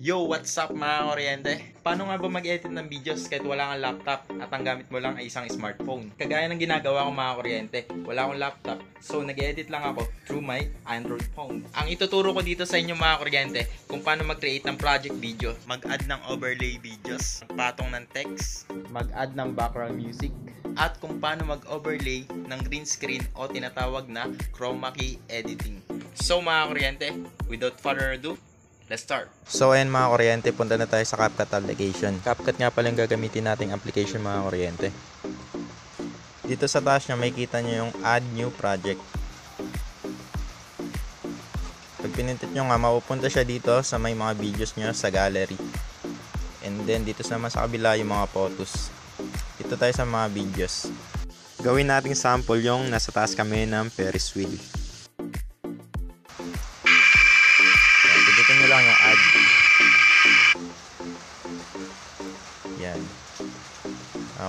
Yo, what's up mga kuryente? Paano nga ba mag-edit ng videos kahit wala kang laptop at ang gamit mo lang ay isang smartphone? Kagaya ng ginagawa ko mga kuryente, wala akong laptop. So, nag-edit lang ako through my Android phone. Ang ituturo ko dito sa inyo mga kuryente, kung paano mag-create ng project video, mag-add ng overlay videos, magpatong ng text, mag-add ng background music, at kung paano mag-overlay ng green screen o tinatawag na chroma key editing. So mga kuryente, without further ado, let's start. So ayan mga kuryente, punta na tayo sa CapCut application. CapCut nga pala yung gagamitin nating application mga kuryente. Dito sa taas nyo, may kita nyo yung add new project. Pag pinindot nyo nga, mapupunta siya dito sa may mga videos nyo sa gallery. And then dito sa naman sa kabila yung mga photos. Dito tayo sa mga videos. Gawin nating sample yung nasa taas kami ng Ferris wheel.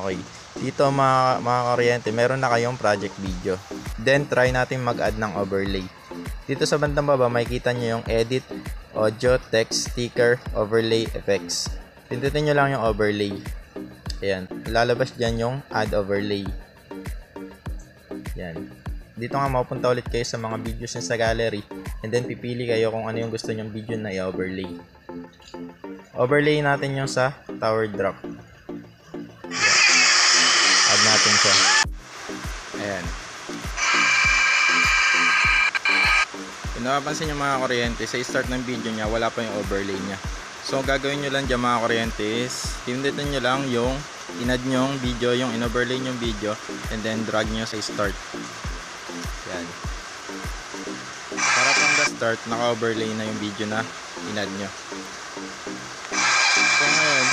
Okay. Dito mga, mga kuryente, meron na kayong project video. Then, try natin mag-add ng overlay. Dito sa bandang baba, makikita nyo yung edit, audio, text, sticker, overlay, effects. Pindutin nyo lang yung overlay. Ayan. Lalabas dyan yung add overlay. Yan. Dito nga mapupunta ulit kayo sa mga videos sa gallery and then pipili kayo kung ano yung gusto nyong video na i-overlay. Overlay natin yung sa tower drop. Kung napapansin nyo mga kuryente, sa start ng video niya, wala pa yung overlay niya. So, gagawin nyo lang dyan mga kuryente is, pindutin nyo lang yung inad nyo yung video, yung in-overlay nyo yung video, and then drag nyo sa start. Yan. Para the start, naka-overlay na yung video na inad nyo. So, ngayon,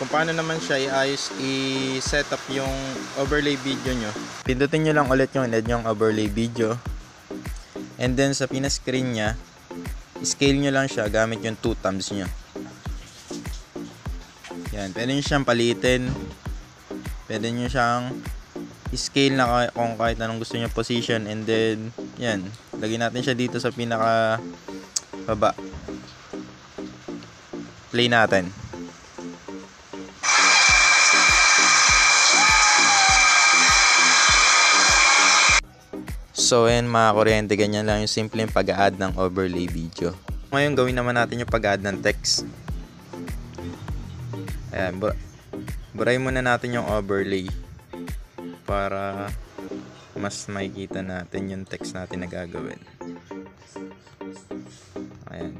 kung paano naman siya i-ayos, i-set up yung overlay video nyo, pindutin nyo lang ulit yung inad nyo yung overlay video, and then sa pinascreen niya, scale nyo lang siya gamit yung 2 thumbs nyo. Yan, pwede nyo siyang palitin. Pwede nyo siyang scale na kung kahit anong gusto nyo position and then, yan, lagyan natin siya dito sa pinaka baba. Play natin. So, ayan mga kuryente, ganyan lang yung simpleng pag-add ng overlay video. Ngayon, gawin naman natin yung pag-add ng text. Ayan, bur buray muna natin yung overlay para mas makikita natin yung text natin na gagawin. Ayan.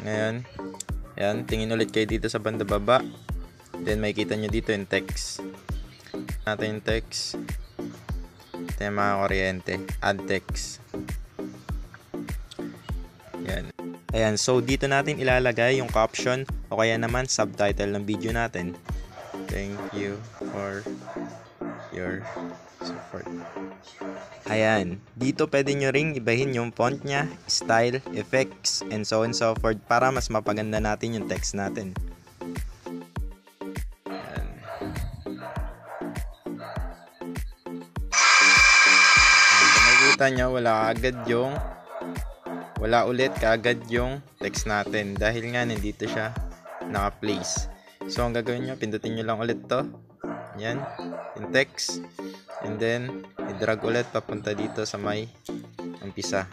Ngayon, ayan, tingin ulit kayo dito sa banda baba. Then, makikita nyo dito yung text. Natin yung text. Ito yung mga kuryente. Add text. Yan. Ayan, so dito natin ilalagay yung caption o kaya naman subtitle ng video natin. Thank you for your support. Ayan, dito pwede nyo ring ibahin yung font niya, style, effects, and so on and so forth para mas mapaganda natin yung text natin. Makikita nyo, wala agad yung wala ulit kaagad yung text natin dahil nga nandito siya naka-place. So, ang gagawin nyo, pindutin nyo lang ulit to. Yan, yung text. And then, i-drag ulit papunta dito sa may umpisa.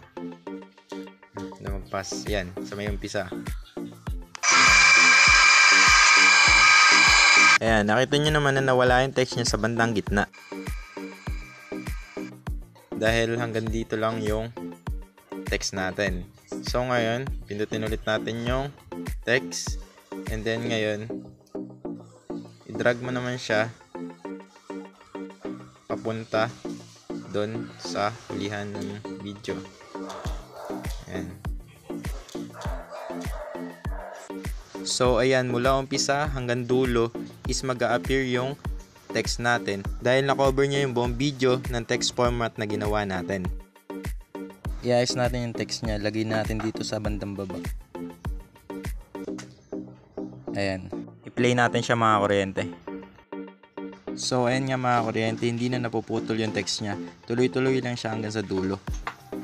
Lumagpas. Yan, sa may umpisa. Ayan, nakita nyo naman na nawala yung text niya sa bandang gitna. Dahil hanggang dito lang yung text natin. So ngayon, pindutin ulit natin yung text. And then ngayon, i-drag mo naman siya papunta doon sa hulihan ng video. Ayan. So ayan, mula umpisa hanggang dulo is mag appear yung text natin dahil na-cover niya yung buong video ng text format na ginawa natin i-ayos natin yung text niya. Lagay natin dito sa bandang baba. Ayan. I-play natin siya mga kuryente. So, ayan nga mga kuryente, hindi na napuputol yung text niya. Tuloy-tuloy lang siya hanggang sa dulo.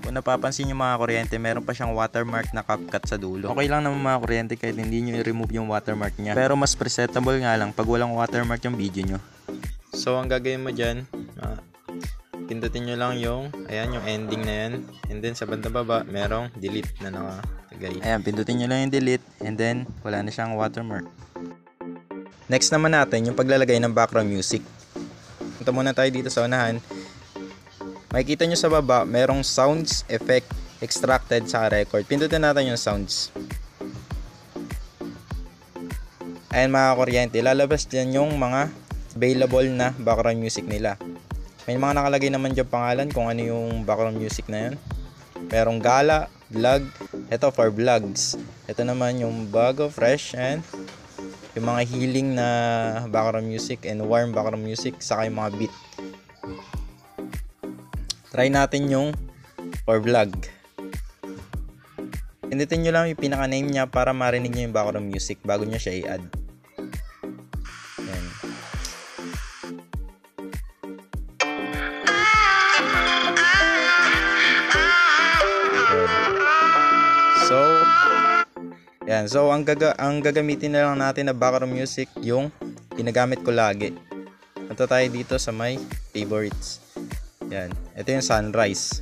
Kung napapansin nyo mga kuryente, meron pa siyang watermark na CapCut sa dulo. Okay lang naman mga kuryente kahit hindi nyo i-remove yung watermark niya. Pero mas presentable nga lang pag walang watermark yung video nyo. So, ang gagawin mo dyan, ah, pindutin nyo lang yung, ayan, yung ending na yan. And then, sa bandang baba, merong delete na nakalagay. Ayan, pindutin nyo lang yung delete, and then, wala na siyang watermark. Next naman natin, yung paglalagay ng background music. Punta muna tayo dito sa unahan. Makikita nyo sa baba, merong sounds, effect, extracted sa record. Pindutin natin yung sounds. Ayan mga kuryente, lalabas dyan yung mga available na background music nila. May mga nakalagay naman dyan pangalan kung ano yung background music na yun. Merong gala, vlog, ito for vlogs. Ito naman yung bago, fresh, and yung mga healing na background music and warm background music, saka yung mga beat. Try natin yung for vlog. Pindutin nyo lang yung pinaka-name niya para marinig nyo yung background music bago nyo siya i-add. Yan. So, ang, gaga ang gagamitin na lang natin na background music yung ginagamit ko lagi. Punta tayo dito sa my favorites. Yan. Ito yung sunrise.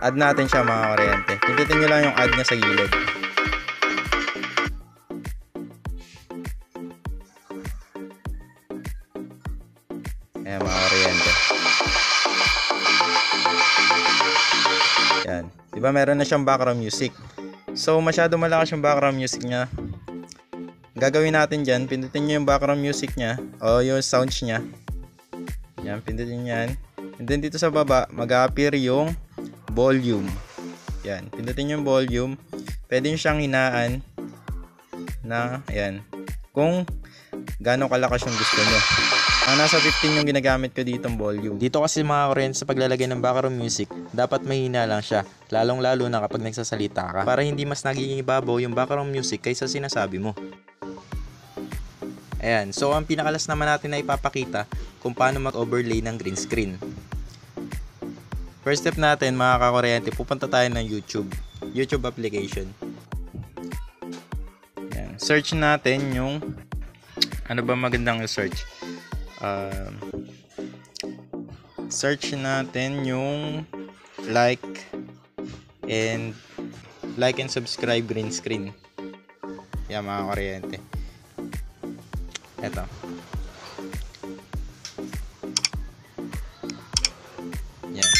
Add natin siya mga kuryente. Pindutin nyo lang yung add niya sa gilid. Ayan mga kuryente. Yan. Diba meron na siyang background music. So masyado malakas yung background music niya. Gagawin natin dyan, pindutin nyo yung background music niya o yung sounds niya. Yan, pindutin yan. And then dito sa baba, mag-appear yung volume. Yan, pindutin yung volume. Pwede nyo siyang hinaan na, ayan, kung gaano kalakas yung gusto nyo. Ang nasa 15 yung ginagamit ko dito volume. Dito kasi mga kuryente sa paglalagay ng background music, dapat mahina lang siya. Lalong lalo na kapag nagsasalita ka. Para hindi mas nagiging ibabaw yung background music kaysa sinasabi mo. Ayan, so ang pinakalas naman natin na ipapakita kung paano mag-overlay ng green screen. First step natin mga kakuryente, pupunta tayo ng YouTube. YouTube application. Ayan, search natin yung ano ba magandang search? Um, search natin yung like and like and subscribe green screen. Yan mga kuryente. Eto. Yan.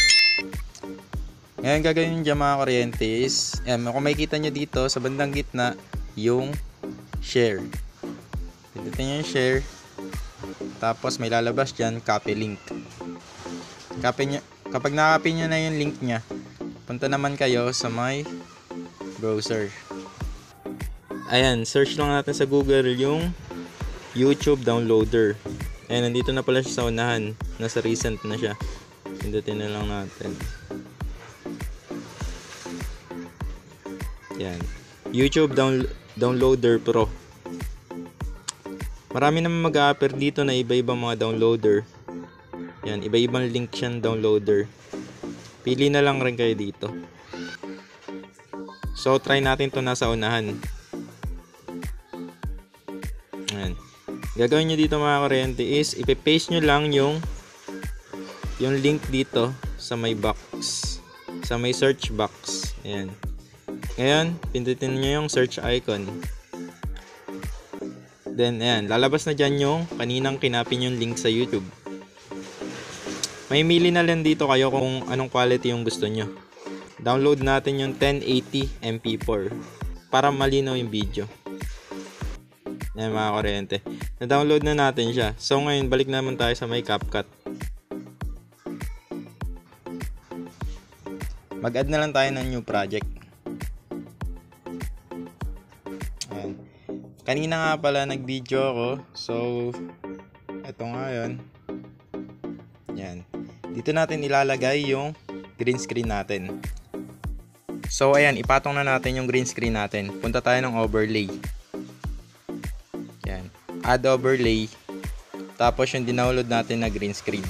Ngayon gagawin dyan mga kuryente is yan, kung makikita nyo dito sa bandang gitna yung share. Pindutin nyo yung share tapos may lalabas dyan, copy link. Copy nyo, kapag nakapin nyo na yung link nya, punta naman kayo sa my browser. Ayan, search lang natin sa Google yung YouTube downloader. Ayan, nandito na pala siya sa unahan. Nasa recent na siya. Pindutin na lang natin. Yan. YouTube down, Downloader Pro. Marami naman mag-a-appear dito na iba-ibang mga downloader. Yan, iba-ibang link siyang downloader. Pili na lang rin kayo dito. So, try natin to nasa unahan. Ayan. Gagawin nyo dito mga kuryente is, ipipaste nyo lang yung yung link dito sa may box. Sa may search box. Ayan. Ngayon, pindutin nyo yung search icon. Then, ayan, lalabas na dyan yung kaninang kinapin yung link sa YouTube. May mili na lang dito kayo kung anong quality yung gusto nyo. Download natin yung 1080 MP4 para malinaw yung video. Ayan mga kuryente. Na-download na natin siya. So ngayon, balik naman tayo sa may CapCut. Mag-add na lang tayo ng new project. Kanina nga pala nag-video ako. So, eto nga yun. Yan. Dito natin ilalagay yung green screen natin. So, ayan. Ipatong na natin yung green screen natin. Punta tayo ng overlay. Yan. Add overlay. Tapos yung dinownload natin na green screen.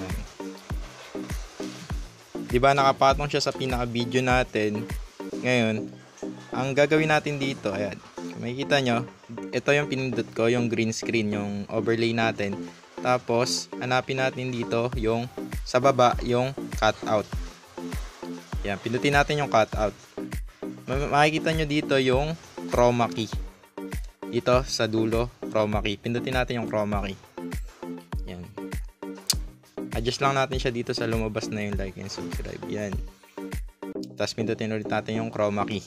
Yan. 'Di ba nakapatong siya sa pinaka-video natin. Ngayon, ang gagawin natin dito, ayan. Makikita nyo, ito yung pinindot ko, yung green screen, yung overlay natin. Tapos, hanapin natin dito yung sa baba, yung cutout. Yan, pindutin natin yung cutout. Ma- Makikita nyo dito yung chroma key. Dito sa dulo, chroma key. Pindutin natin yung chroma key. Yan. Adjust lang natin siya dito sa lumabas na yung like and subscribe. Yan. Tapos pindutin ulit natin yung chroma key.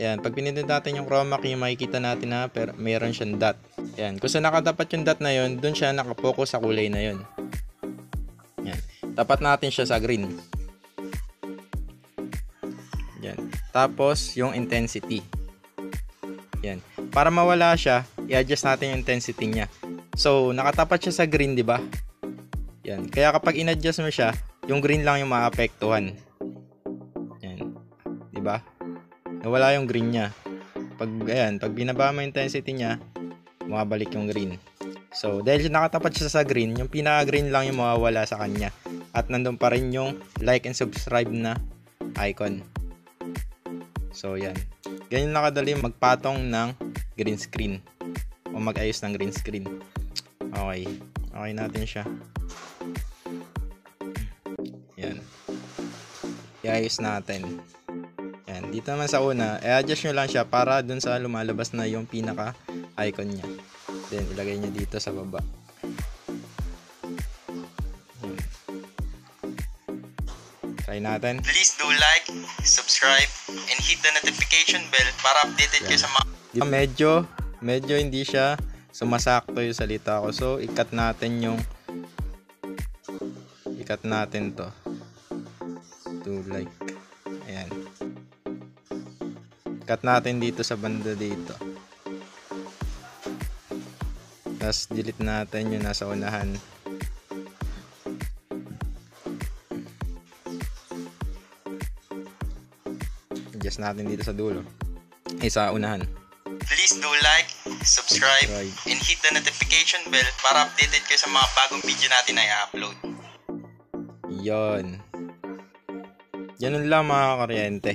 Yan, pag pinindot natin yung chroma key, makikita natin na per, meron siyang dot. Yan, kung saan nakatapat yung dot na yun, dun siya nakapokus sa kulay na yun. Yan, tapat natin siya sa green. Yan, tapos yung intensity. Yan, para mawala siya, i-adjust natin yung intensity niya. So, nakatapat siya sa green, di ba? Yan, kaya kapag in-adjust mo siya, yung green lang yung maapektuhan. Yan, di ba? Nawala yung green niya. Pag, ayan, pag binaba mo intensity niya, bumabalik yung green. So, dahil nakatapat siya sa green, yung pinaka-green lang yung mawawala sa kanya. At nandun pa rin yung like and subscribe na icon. So, yan. Ganyan lang kadali magpatong ng green screen. O mag-ayos ng green screen. Okay. Okay natin siya. Yan. I-ayos natin. Yan, dito naman sa una, i-adjust nyo lang siya para dun sa lumalabas na yung pinaka icon niya. Then, ilagay nyo dito sa baba. Yan. Try natin. Please do like, subscribe, and hit the notification bell para updated kayo sa mga Di ba, medyo, medyo hindi siya sumasakto yung salita ko. So, ikat natin yung ikat natin to to like ayan cut natin dito sa banda dito tapos delete natin yung nasa unahan adjust natin dito sa dulo eh sa unahan Please do like, subscribe, Subscribe. and hit the notification bell para updated kayo sa mga bagong video natin na i-upload. Yon. Ganun lang mga kuryente.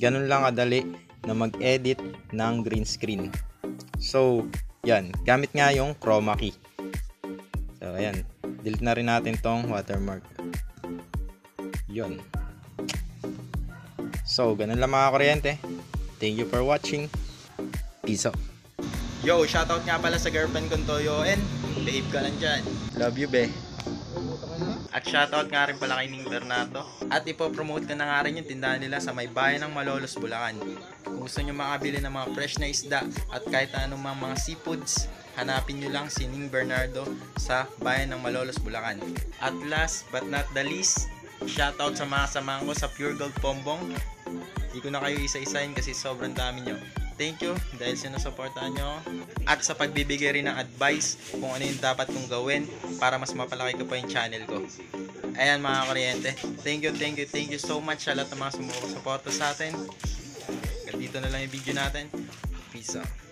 Ganun lang kadali na mag-edit ng green screen. So, yan. Gamit nga yung chroma key. So, ayan. Delete na rin natin tong watermark. Yon. So, ganun lang mga kuryente. Thank you for watching. Peace out. Yo, shoutout nga pala sa girlfriend kong Toyo and behave ka lang dyan. Love you, be. At shoutout nga rin pala kay Ning Bernato. At ipopromote ko na nga rin yung tindahan nila sa may bayan ng Malolos, Bulacan. Kung gusto nyo makabili ng mga fresh na isda at kahit anong mga, mga seafoods, hanapin nyo lang si Ning Bernardo sa bayan ng Malolos, Bulacan. At last but not the least, shoutout sa mga samahan ko sa Pure Gold Pombong. Hindi ko na kayo isa-isahin kasi sobrang dami nyo. Thank you dahil sinusuportahan nyo at sa pagbibigay rin ng advice kung ano yung dapat kong gawin para mas mapalaki ko pa yung channel ko. Ayan mga kuryente. Thank you, thank you, thank you so much sa lahat ng mga sumusuporta sa atin. Dito na lang yung video natin. Peace out.